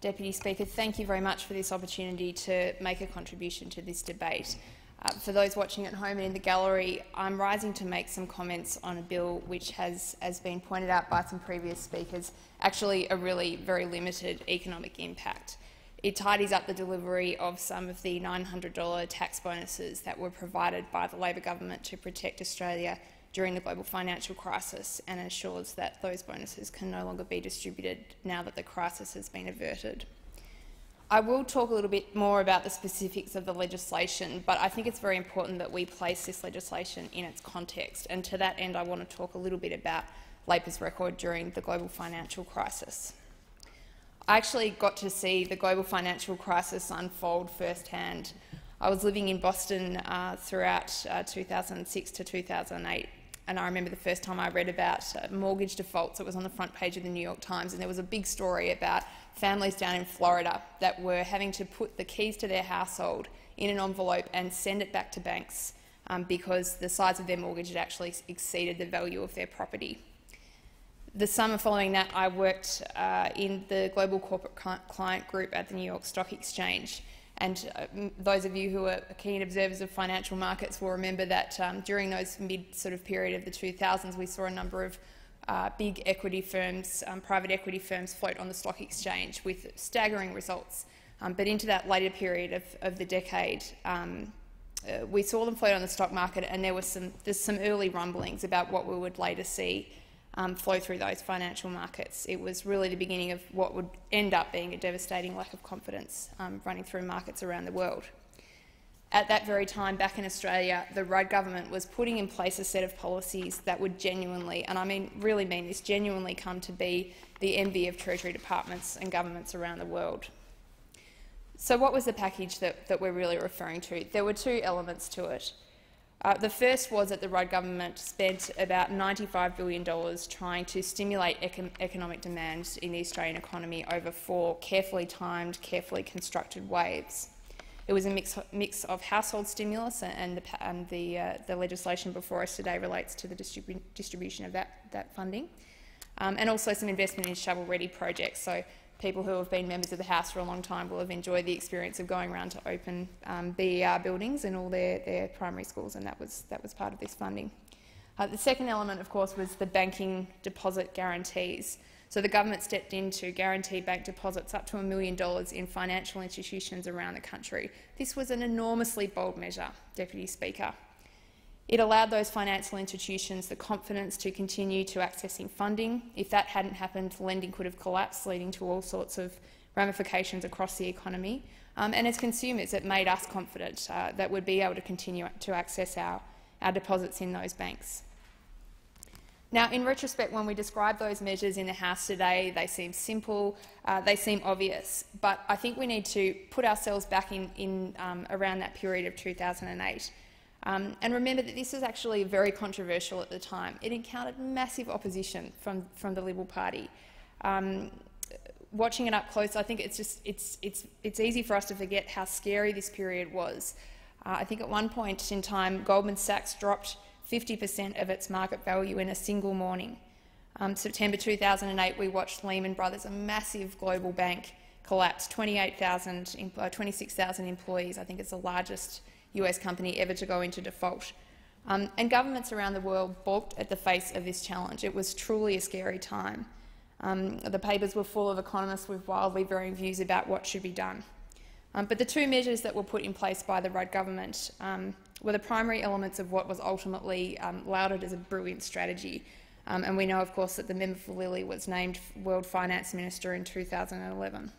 Deputy Speaker, thank you very much for this opportunity to make a contribution to this debate. Uh, for those watching at home and in the gallery, I'm rising to make some comments on a bill which has, as been pointed out by some previous speakers, actually a really very limited economic impact. It tidies up the delivery of some of the $900 tax bonuses that were provided by the Labor government to protect Australia during the global financial crisis and ensures that those bonuses can no longer be distributed now that the crisis has been averted. I will talk a little bit more about the specifics of the legislation, but I think it's very important that we place this legislation in its context, and to that end I want to talk a little bit about Labor's record during the global financial crisis. I actually got to see the global financial crisis unfold firsthand. I was living in Boston uh, throughout uh, 2006 to 2008, and I remember the first time I read about uh, mortgage defaults. It was on the front page of the New York Times, and there was a big story about families down in Florida that were having to put the keys to their household in an envelope and send it back to banks um, because the size of their mortgage had actually exceeded the value of their property the summer following that, I worked uh, in the global corporate client group at the New York Stock Exchange. And uh, those of you who are keen observers of financial markets will remember that um, during those mid sort of period of the 2000s, we saw a number of uh, big equity firms, um, private equity firms, float on the stock exchange with staggering results. Um, but into that later period of, of the decade, um, uh, we saw them float on the stock market, and there was some there's some early rumblings about what we would later see um, flow through those financial markets. It was really the beginning of what would end up being a devastating lack of confidence um, running through markets around the world. At that very time, back in Australia, the Rudd government was putting in place a set of policies that would genuinely, and I mean really mean this, genuinely come to be the envy of Treasury departments and governments around the world. So what was the package that, that we're really referring to? There were two elements to it. Uh, the first was that the Rudd government spent about $95 billion trying to stimulate econ economic demand in the Australian economy over four carefully timed, carefully constructed waves. It was a mix, mix of household stimulus, and the, and the, uh, the, legislation before us today relates to the distribu distribution of that, that funding, um, and also some investment in shovel-ready projects. So people who have been members of the House for a long time will have enjoyed the experience of going around to open um, BER buildings in all their, their primary schools, and that was, that was part of this funding. Uh, the second element, of course, was the banking deposit guarantees. So the government stepped in to guarantee bank deposits up to a million dollars in financial institutions around the country. This was an enormously bold measure, Deputy Speaker. It allowed those financial institutions the confidence to continue to accessing funding. If that hadn't happened, lending could have collapsed, leading to all sorts of ramifications across the economy. Um, and as consumers, it made us confident uh, that we'd be able to continue to access our, our deposits in those banks. Now, in retrospect, when we describe those measures in the House today, they seem simple, uh, they seem obvious, but I think we need to put ourselves back in, in um, around that period of 2008 um, and remember that this was actually very controversial at the time. It encountered massive opposition from, from the Liberal Party. Um, watching it up close, I think it's just it's, it's, it's easy for us to forget how scary this period was. Uh, I think at one point in time, Goldman Sachs dropped 50 per cent of its market value in a single morning. Um, September 2008, we watched Lehman Brothers, a massive global bank, collapse. 28,000, uh, 26,000 employees. I think it's the largest US company ever to go into default. Um, and governments around the world balked at the face of this challenge. It was truly a scary time. Um, the papers were full of economists with wildly varying views about what should be done. Um, but the two measures that were put in place by the Rudd government um, were the primary elements of what was ultimately um, lauded as a brilliant strategy. Um, and we know, of course, that the member for Lilley was named World Finance Minister in 2011.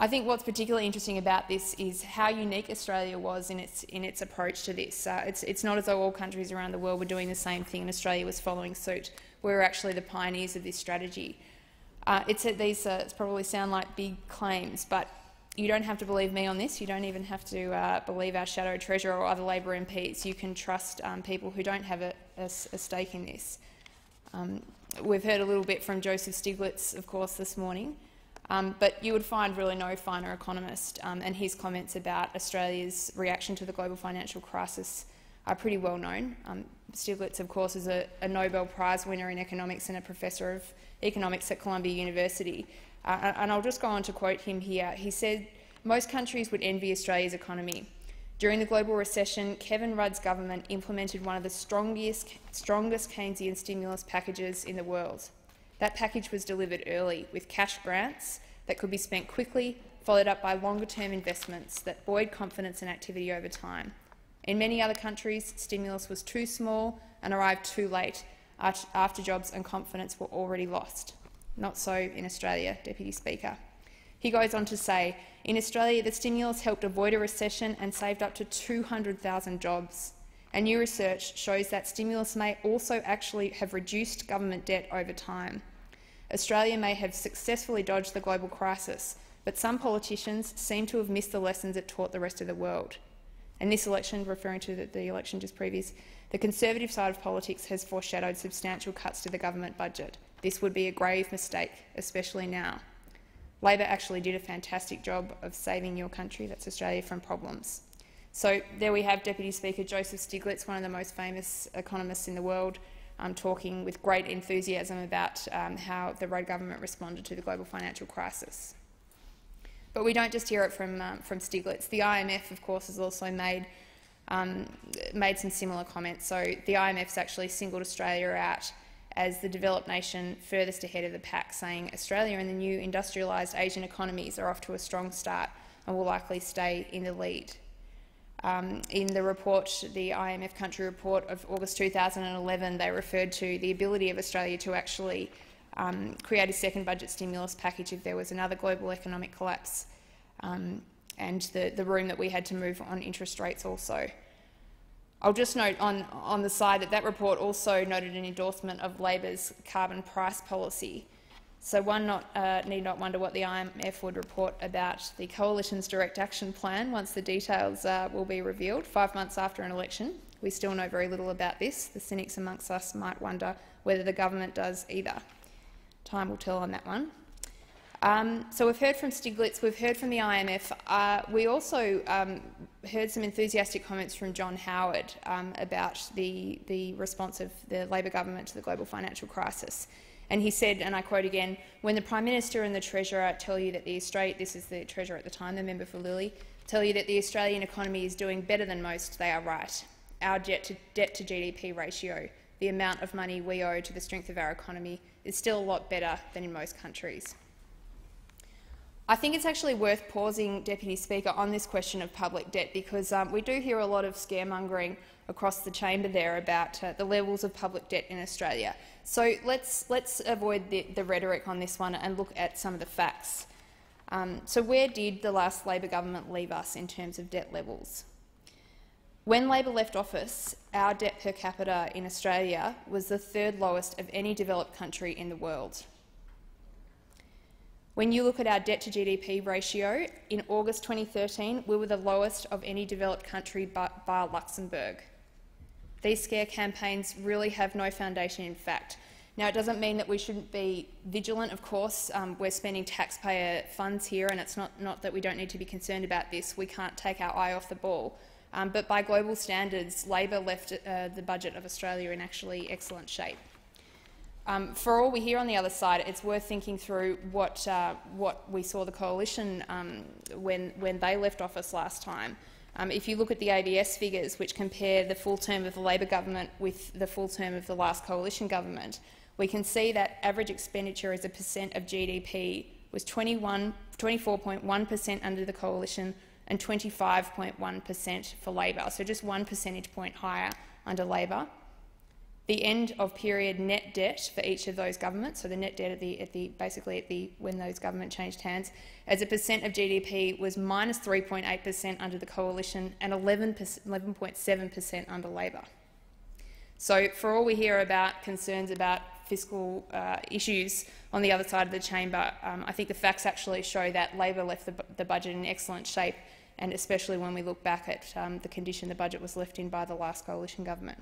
I think what's particularly interesting about this is how unique Australia was in its, in its approach to this. Uh, it's, it's not as though all countries around the world were doing the same thing and Australia was following suit. We were actually the pioneers of this strategy. Uh, it's, these uh, probably sound like big claims, but you don't have to believe me on this. You don't even have to uh, believe our shadow treasurer or other Labor MPs. You can trust um, people who don't have a, a, a stake in this. Um, we've heard a little bit from Joseph Stiglitz, of course, this morning. Um, but you would find really no finer economist, um, and his comments about Australia's reaction to the global financial crisis are pretty well known. Um, Stiglitz, of course, is a, a, Nobel Prize winner in economics and a professor of economics at Columbia University. Uh, and I'll just go on to quote him here. He said, most countries would envy Australia's economy. During the global recession, Kevin Rudd's government implemented one of the strongest, strongest Keynesian stimulus packages in the world. That package was delivered early, with cash grants that could be spent quickly, followed up by longer-term investments that buoyed confidence and activity over time. In many other countries, stimulus was too small and arrived too late, after jobs and confidence were already lost. Not so in Australia, Deputy Speaker. He goes on to say, in Australia, the stimulus helped avoid a recession and saved up to 200,000 jobs. And new research shows that stimulus may also actually have reduced government debt over time. Australia may have successfully dodged the global crisis, but some politicians seem to have missed the lessons it taught the rest of the world. And this election, referring to the, the election just previous, the Conservative side of politics has foreshadowed substantial cuts to the government budget. This would be a grave mistake, especially now. Labor actually did a fantastic job of saving your country, that's Australia, from problems. So there we have Deputy Speaker Joseph Stiglitz, one of the most famous economists in the world, um, talking with great enthusiasm about um, how the Rudd government responded to the global financial crisis. But we don't just hear it from, um, from Stiglitz. The IMF, of course, has also made, um, made some similar comments. So the IMF has actually singled Australia out as the developed nation furthest ahead of the pack, saying Australia and the new industrialised Asian economies are off to a strong start and will likely stay in the lead. Um, in the report, the IMF country report of August 2011, they referred to the ability of Australia to actually um, create a second budget stimulus package if there was another global economic collapse, um, and the, the room that we had to move on interest rates also. I'll just note on, on the side that that report also noted an endorsement of Labor's carbon price policy. So one not, uh, need not wonder what the IMF would report about the Coalition's direct action plan once the details uh, will be revealed five months after an election. We still know very little about this. The cynics amongst us might wonder whether the government does either. Time will tell on that one. Um, so we've heard from Stiglitz, we've heard from the IMF. Uh, we also um, heard some enthusiastic comments from John Howard um, about the, the response of the Labor government to the global financial crisis. And he said, and I quote again, when the Prime Minister and the Treasurer tell you that the Australia, this is the Treasurer at the time, the member for Lilley, tell you that the Australian economy is doing better than most, they are right. Our debt to, debt to GDP ratio, the amount of money we owe to the strength of our economy, is still a lot better than in most countries. I think it's actually worth pausing, Deputy Speaker, on this question of public debt because um, we do hear a lot of scaremongering across the chamber there about uh, the levels of public debt in Australia. So let's, let's avoid the, the rhetoric on this one and look at some of the facts. Um, so where did the last Labor government leave us in terms of debt levels? When Labor left office, our debt per capita in Australia was the third lowest of any developed country in the world. When you look at our debt to GDP ratio, in August 2013, we were the lowest of any developed country but bar Luxembourg. These scare campaigns really have no foundation in fact. Now, it doesn't mean that we shouldn't be vigilant, of course. Um, we're spending taxpayer funds here, and it's not, not that we don't need to be concerned about this. We can't take our eye off the ball. Um, but by global standards, Labor left uh, the budget of Australia in actually excellent shape. Um, for all we hear on the other side, it's worth thinking through what, uh, what we saw the coalition um, when, when they left office last time. Um, if you look at the ABS figures, which compare the full term of the Labor government with the full term of the last coalition government, we can see that average expenditure as a percent of GDP was 24.1 per cent under the coalition and 25.1 per cent for Labor, so just one percentage point higher under Labor the end of period net debt for each of those governments, so the net debt at the, at the basically at the when those government changed hands, as a percent of GDP was minus 3.8 per cent under the coalition and 11.7 per cent under Labor. So, for all we hear about concerns about fiscal uh, issues on the other side of the chamber, um, I think the facts actually show that Labor left the, the, budget in excellent shape, and especially when we look back at um, the condition the budget was left in by the last coalition government.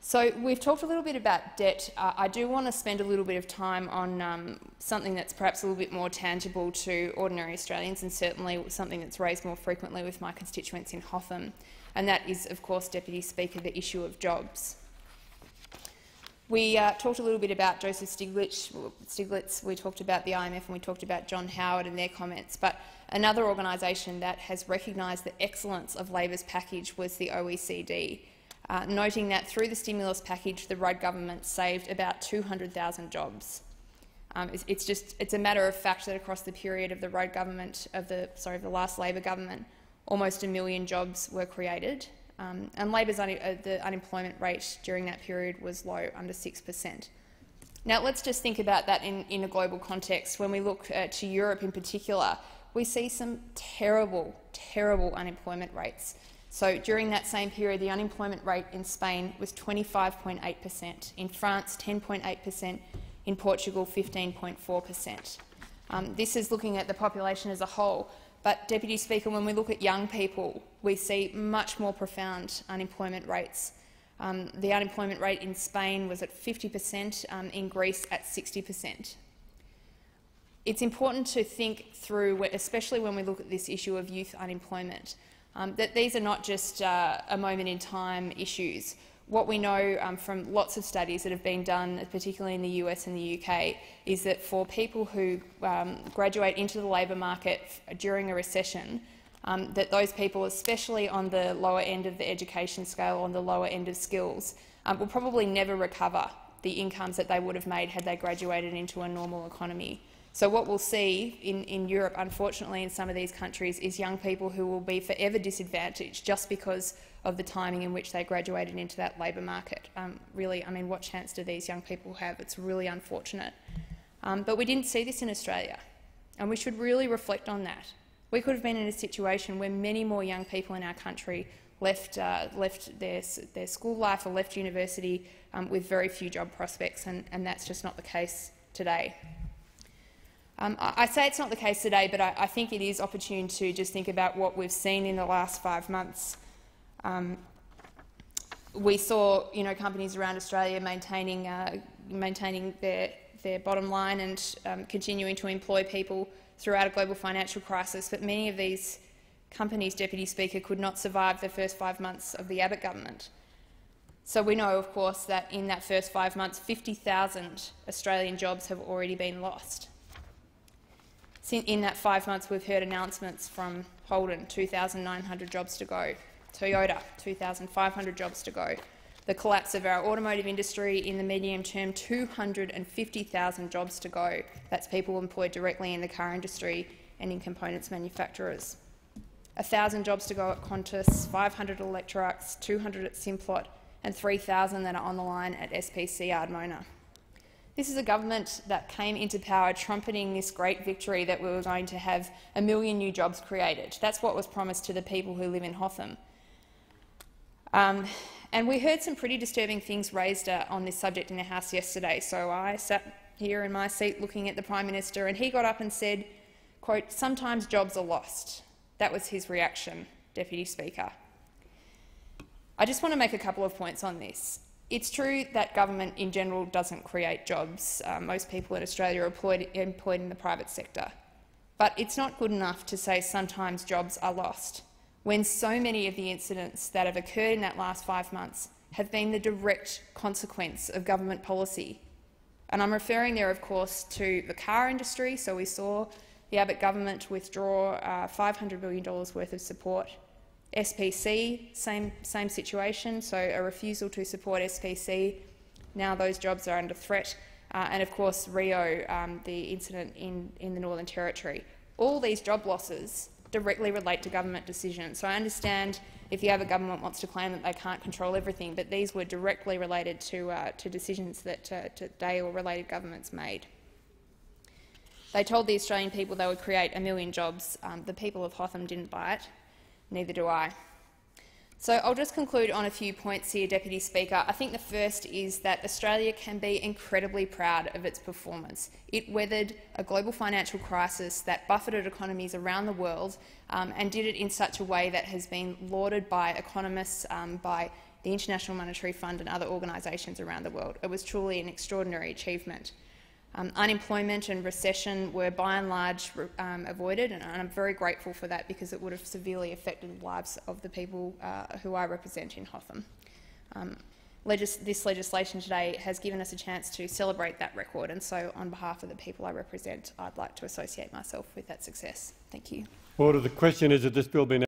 So we've talked a little bit about debt. Uh, I do want to spend a little bit of time on um, something that's perhaps a little bit more tangible to ordinary Australians and certainly something that's raised more frequently with my constituents in Hotham, and that is, of course, Deputy Speaker, the issue of jobs. We uh, talked a little bit about Joseph Stiglitz. Stiglitz. We talked about the IMF and we talked about John Howard and their comments. But another organisation that has recognised the excellence of Labor's package was the OECD, uh, noting that through the stimulus package, the Rudd government saved about 200,000 jobs. Um, it's, it's, just it's a matter of fact that across the period of the Rudd government of the sorry of the last Labor government, almost a million jobs were created, um, and Labor's un uh, the unemployment rate during that period was low, under 6%. Now, let's just think about that in, in a global context. When we look uh, to Europe in particular, we see some terrible, terrible unemployment rates. So during that same period, the unemployment rate in Spain was 25.8%, in France 10.8%, in Portugal 15.4%. Um, this is looking at the population as a whole. But, Deputy Speaker, when we look at young people, we see much more profound unemployment rates. Um, the unemployment rate in Spain was at 50 per cent, um, in Greece at 60 per cent. It's important to think through, especially when we look at this issue of youth unemployment, um, that these are not just uh, a moment in time issues what we know um, from lots of studies that have been done, particularly in the US and the UK, is that for people who um, graduate into the labour market during a recession, um, that those people, especially on the lower end of the education scale, on the lower end of skills, um, will probably never recover the incomes that they would have made had they graduated into a normal economy. So what we'll see in, in Europe, unfortunately, in some of these countries, is young people who will be forever disadvantaged just because of the timing in which they graduated into that labour market. Um, really, I mean, what chance do these young people have? It's really unfortunate. Um, but we didn't see this in Australia, and we should really reflect on that. We could have been in a situation where many more young people in our country left, uh, left their, their school life or left university um, with very few job prospects, and, and that's just not the case today. Um, I say it's not the case today, but I, I, think it is opportune to just think about what we've seen in the last five months. Um, we saw you know, companies around Australia maintaining, uh, maintaining their, their bottom line and um, continuing to employ people throughout a global financial crisis, but many of these companies, Deputy Speaker, could not survive the first five months of the Abbott government. So we know, of course, that in that first five months, 50,000 Australian jobs have already been lost. In that five months, we've heard announcements from Holden, 2,900 jobs to go, Toyota, 2,500 jobs to go. The collapse of our automotive industry in the medium term, 250,000 jobs to go. That's people employed directly in the car industry and in components manufacturers. 1,000 jobs to go at Qantas, 500 at Electrolux, 200 at Simplot, and 3,000 that are on the line at SPC Ardmona. This is a government that came into power trumpeting this great victory that we were going to have a million new jobs created. That's what was promised to the people who live in Hotham. Um, and we heard some pretty disturbing things raised uh, on this subject in the House yesterday. So I sat here in my seat looking at the Prime Minister and he got up and said, quote, sometimes jobs are lost. That was his reaction, Deputy Speaker. I just want to make a couple of points on this. It's true that government in general doesn't create jobs. Uh, most people in Australia are employed, employed in the private sector. But it's not good enough to say sometimes jobs are lost when so many of the incidents that have occurred in that last five months have been the direct consequence of government policy. And I'm referring there, of course, to the car industry. So we saw the Abbott government withdraw uh, $500 million worth of support. SPC, same, same situation, so a refusal to support SPC. Now those jobs are under threat. Uh, and of course, Rio, um, the incident in, in the Northern Territory. All these job losses directly relate to government decisions. So I understand if the other government wants to claim that they can't control everything, but these were directly related to, uh, to decisions that uh, to they or related governments made. They told the Australian people they would create a million jobs. Um, the people of Hotham didn't buy it. Neither do I. So I'll just conclude on a few points here, Deputy Speaker. I think the first is that Australia can be incredibly proud of its performance. It weathered a global financial crisis that buffeted economies around the world um, and did it in such a way that has been lauded by economists, um, by the International Monetary Fund and other organisations around the world. It was truly an extraordinary achievement. Um, unemployment and recession were by and large um, avoided, and I'm very grateful for that because it would have severely affected the lives of the people uh, who I represent in Hotham. Um, legis this legislation today has given us a chance to celebrate that record. And so, on behalf of the people I represent, I'd like to associate myself with that success. Thank you. Order. The question is that this bill be